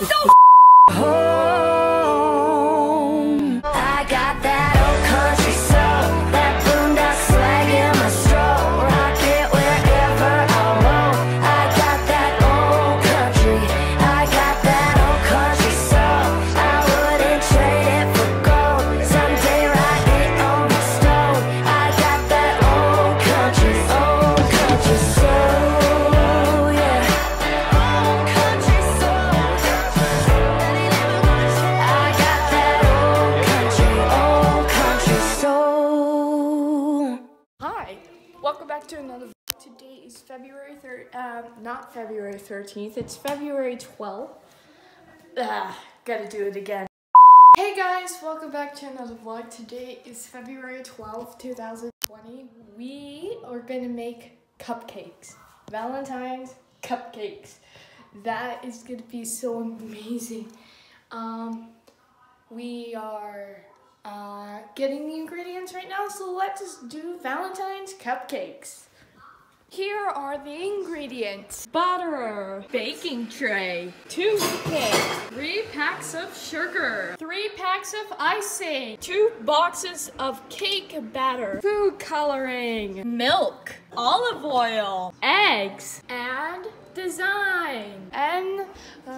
What to another. vlog. Today is February third. Um, not February thirteenth. It's February twelfth. Ah, gotta do it again. Hey guys, welcome back to another vlog. Today is February twelfth, two thousand twenty. We are gonna make cupcakes. Valentine's cupcakes. That is gonna be so amazing. Um, we are uh, getting the ingredients right now, so let's do Valentine's cupcakes. Here are the ingredients. Butter, baking tray, two toothpick, three packs of sugar, three packs of icing, two boxes of cake batter, food coloring, milk, olive oil, eggs, and design. And uh,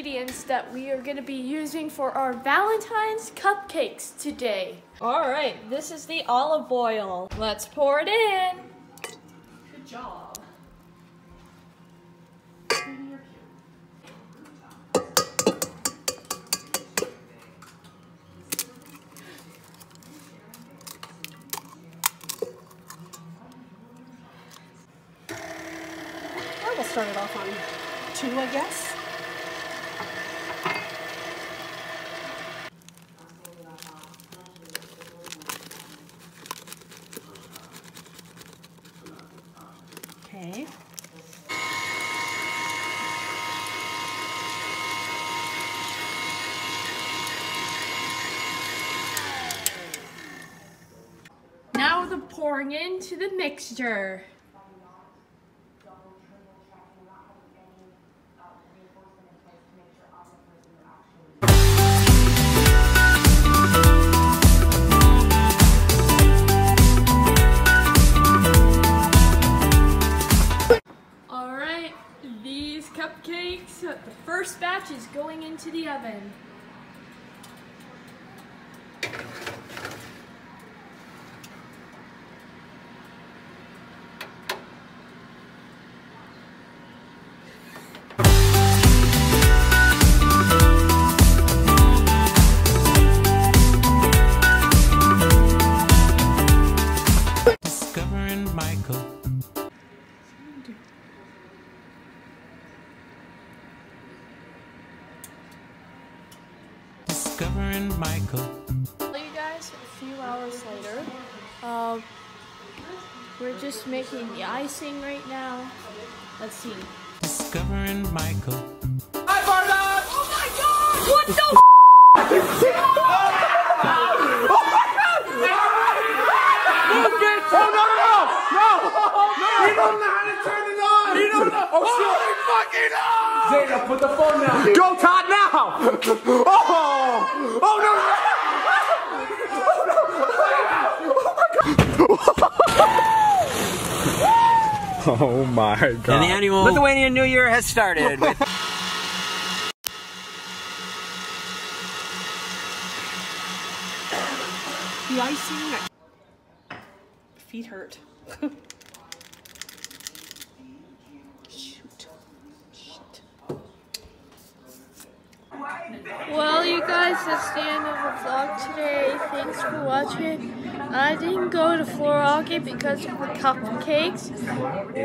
ingredients that we are going to be using for our Valentine's cupcakes today. All right, this is the olive oil. Let's pour it in. Good job. I will start it off on two, I guess. Okay. Now the pouring into the mixture. Cupcakes, the first batch is going into the oven. Discovering Michael. You guys a few hours later. Um, we're just making the icing right now. Let's see. Discovering Michael. Hi, Bardock! Oh my god! What the? Floor turned on! No! You don't know how to turn it on! You don't know how to- Oh shit! Zeta, put the phone down. Go, Todd, now! Oh! Oh, no! Oh my And god. the annual Lithuanian New Year has started. with- The icing. Feet hurt. Well, you guys, that's the end of the vlog today. Thanks for watching. I didn't go to Floralki because of the cupcakes.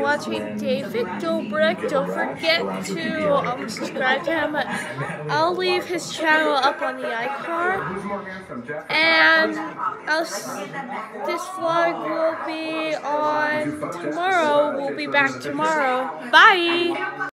Watching David Dobrik. Don't forget to um, subscribe to him. I'll leave his channel up on the iCard. And I'll, this vlog will be on tomorrow. We'll be back tomorrow. Bye!